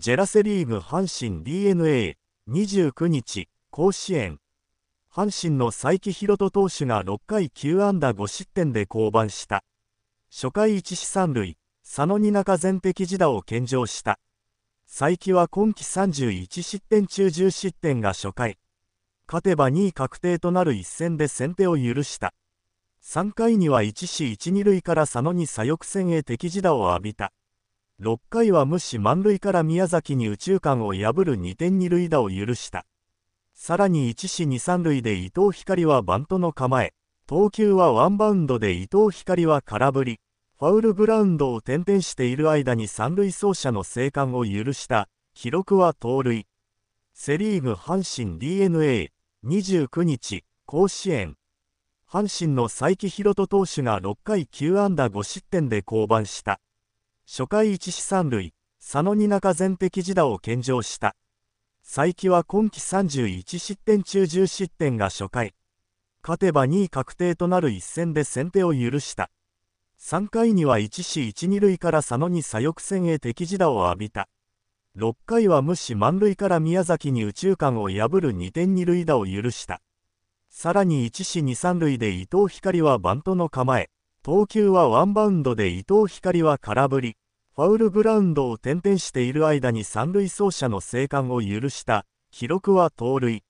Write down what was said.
ジェラセリーグ阪神 DNA29 日、甲子園。阪神の才木宏人投手が6回9安打5失点で降板した。初回1死3塁、佐野に中全敵自打を献上した。才木は今季31失点中10失点が初回。勝てば2位確定となる一戦で先手を許した。3回には1死1、2塁から佐野に左翼戦へ敵自打を浴びた。6回は無視満塁から宮崎に右中間を破る2点2塁打を許した。さらに1死2、3塁で伊藤光はバントの構え、投球はワンバウンドで伊藤光は空振り、ファウルグラウンドを転々している間に三塁走者の生還を許した、記録は盗塁。セリーグ阪神 DNA、29日、甲子園。阪神の才木宏人投手が6回9安打5失点で降板した。初回1死3塁、佐野に中全敵自打を献上した。才木は今季31失点中10失点が初回。勝てば2位確定となる一戦で先手を許した。3回には1死1、2塁から佐野に左翼戦へ敵自打を浴びた。6回は無視満塁から宮崎に右中間を破る2点2塁打を許した。さらに1死2、3塁で伊藤光はバントの構え、投球はワンバウンドで伊藤光は空振り、ファウルグラウンドを転々している間に三塁走者の生還を許した、記録は盗塁。